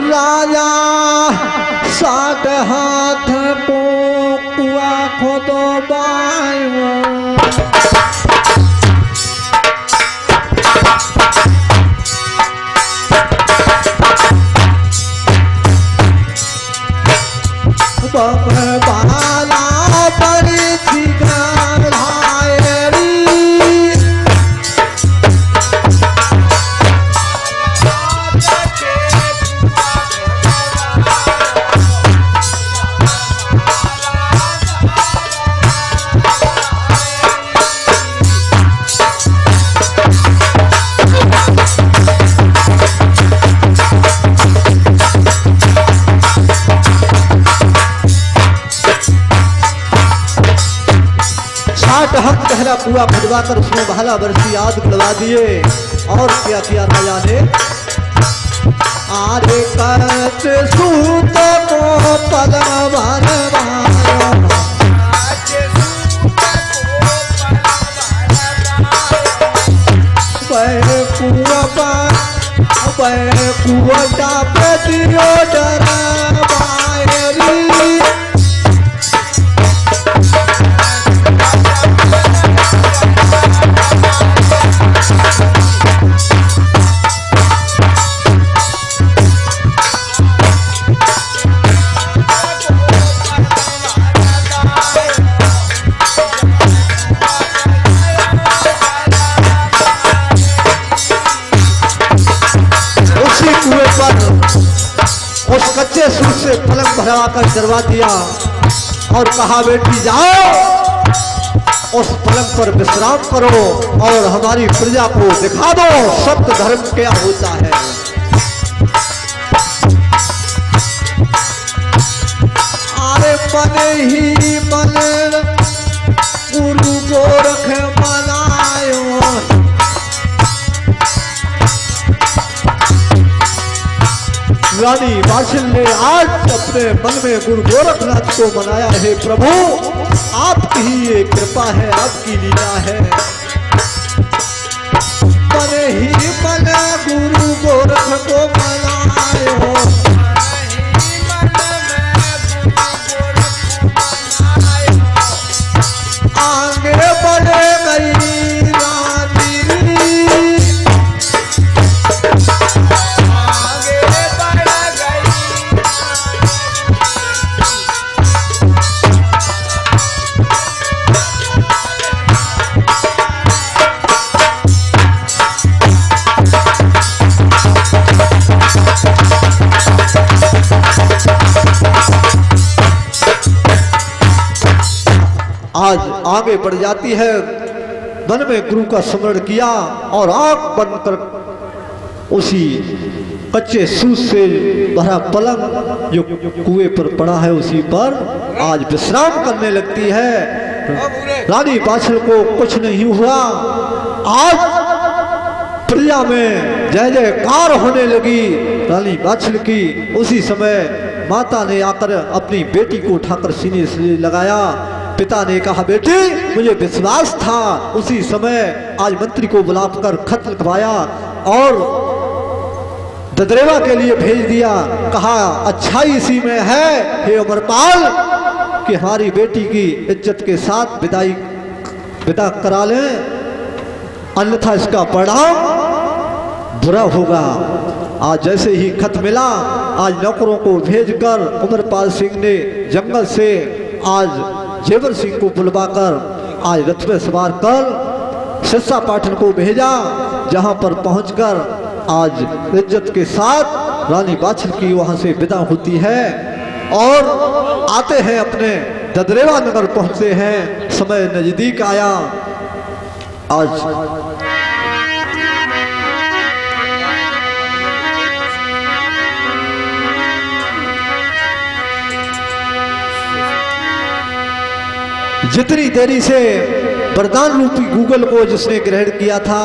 राजा साठ हाथ को कुआ खोदो बायो बाला बड़ी कुआ खुदवा कर उसने भाला बरसी आग लगा दिए। और क्या किया राजा ने आरे करत सूत को पदम कुआ पर कुआ भरवा कर डरवा दिया और कहा, बेटी, जाओ, उस पलंग पर विश्राम करो और हमारी प्रजा को दिखा दो सत्य धर्म क्या होता है। अरे मन ही मन गुरु गोरख रानी वाशिल ने आज अपने मन में गुरु गोरखनाथ को मनाया है, प्रभु, आपकी ही ये कृपा है, आपकी लीला है। मन ही मन गुरु गोरख को मनाए आगे आगे बढ़ जाती है। मन में गुरु का स्मरण किया और आँख बंद कर उसी कच्चे सूत से भरा पलंग जो कुएँ पर पड़ा है, उसी पर आज विश्राम करने लगती है। रानी बाछल को कुछ नहीं हुआ। आज प्रजा में जय जयकार होने लगी। रानी बाछल की उसी समय माता ने आकर अपनी बेटी को उठाकर सीने से लगाया। पिता ने कहा, बेटी, मुझे विश्वास था। उसी समय आज मंत्री को बुलाकर खत लिखवाया और ददरेवा के लिए भेज दिया। कहा, अच्छाई इसी में है, हे अमरपाल कि हमारी बेटी की इज़्ज़त के साथ विदाई, विदा करा लें। अन्यथा इसका परिणाम बुरा होगा। आज जैसे ही खत मिला, आज नौकरों को भेजकर उमरपाल सिंह ने जंगल से आज जेवर सिंह को बुलवाकर आज रथ में सवार कर सिरसा पाठन को भेजा, जहाँ पर पहुंचकर आज इज़्ज़त के साथ रानी बाछल की वहाँ से विदा होती है और आते हैं अपने ददरेवा नगर पहुँचते हैं। समय नज़दीक आया। आज जितनी देरी से वरदान रूपी गूगल को जिसने ग्रहण किया था,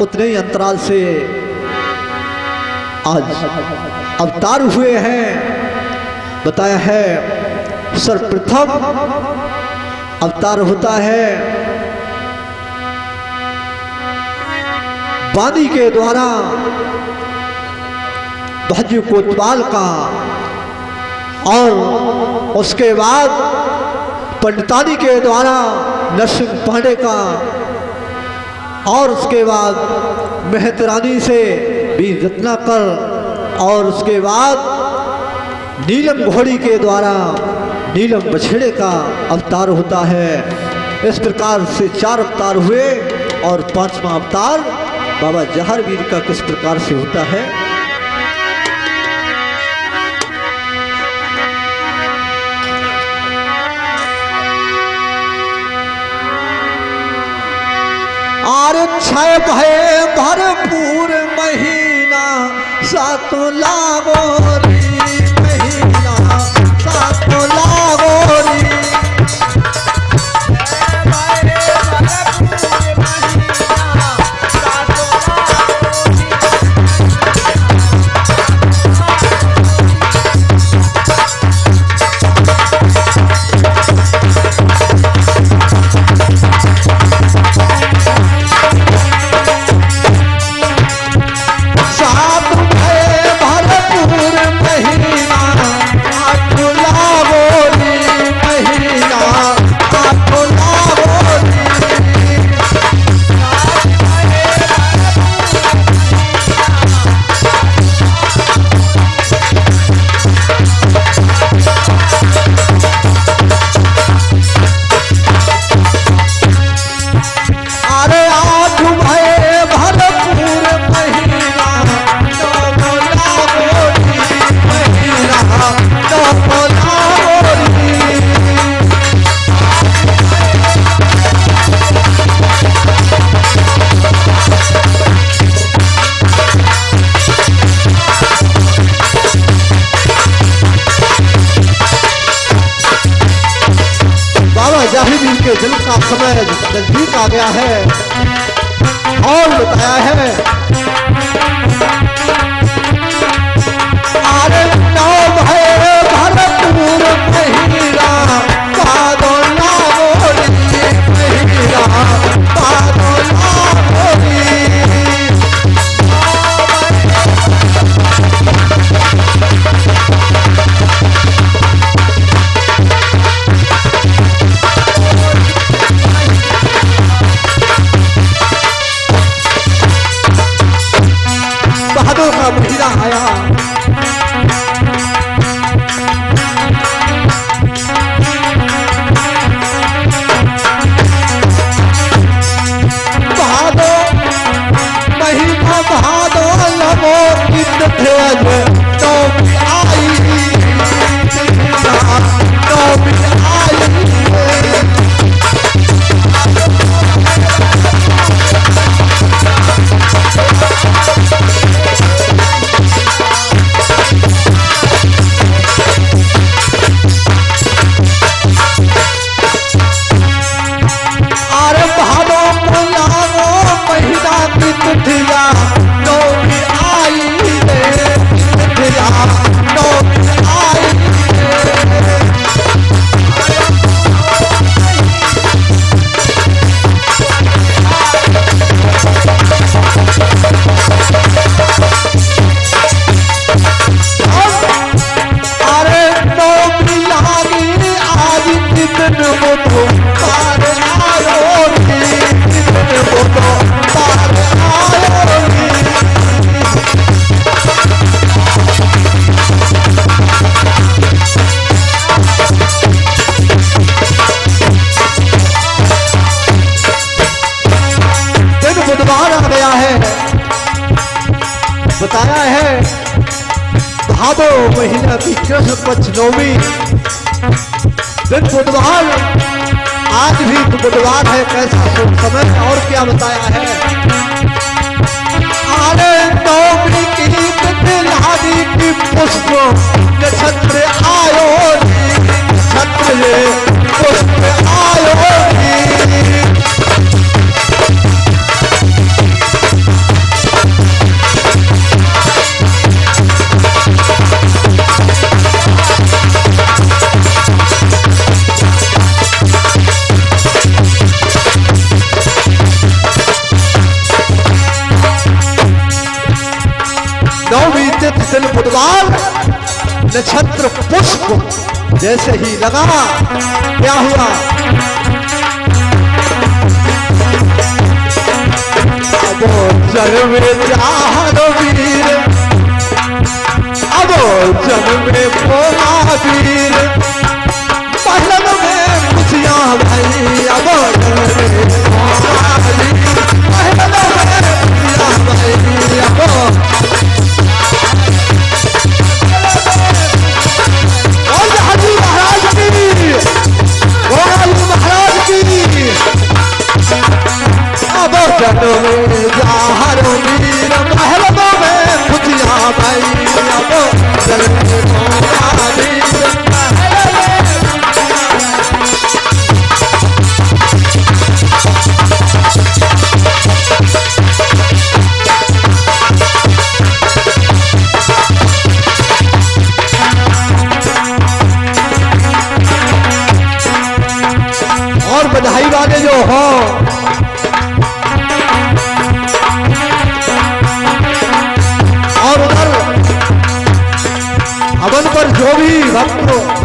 उतने ही अंतराल से आज अवतार हुए हैं। बताया है, सर्वप्रथम अवतार होता है। वाणी के द्वारा ध्वज कोतवाल का, और उसके बाद पंडितानी के द्वारा नरसिंह पांडे का और उसके बाद मेहतरानी से भी रत्ना कर और उसके बाद नीलम घोड़ी के द्वारा नीलम बछड़े का अवतार होता है। इस प्रकार से चार अवतार हुए और पांचवा अवतार बाबा जहरवीर का किस प्रकार से होता है? आर छय भय भरपूर महीना सातो लागोरी समय नज़दीक आ गया है। का महीना बताया है भादो महीना की कृष्ण पक्ष नवमी दिन बुधवार आज भी बुधवार है, कैसा शुभ समय और क्या बताया है? आने नवमी की की पुष्प आयो नक्षत्र पुष्प आयो नक्षत्र पुष्प जैसे ही लगा, क्या हुआ? अब जल में वीर, अब जल में महावीर पहलन में खुशियाँ भाई अब जल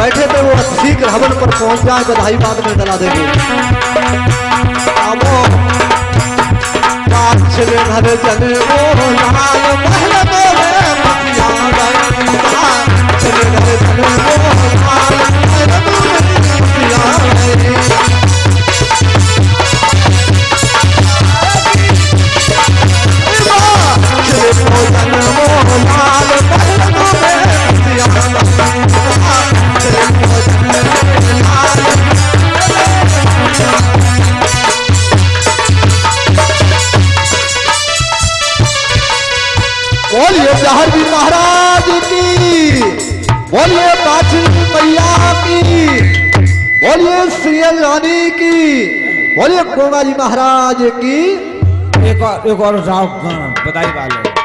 बैठे थे वो शीघ्र हवन पर पहुँच जाए, बधाई बाद में डला देंगे। घर चले ओ लाल महल बोलिए जहर भी महाराज की। बोलिए काशी मैया की। बोलिए श्रीयल रानी की। बोलिए कोमा महाराज की। एक और एक और राव बधाई वाले।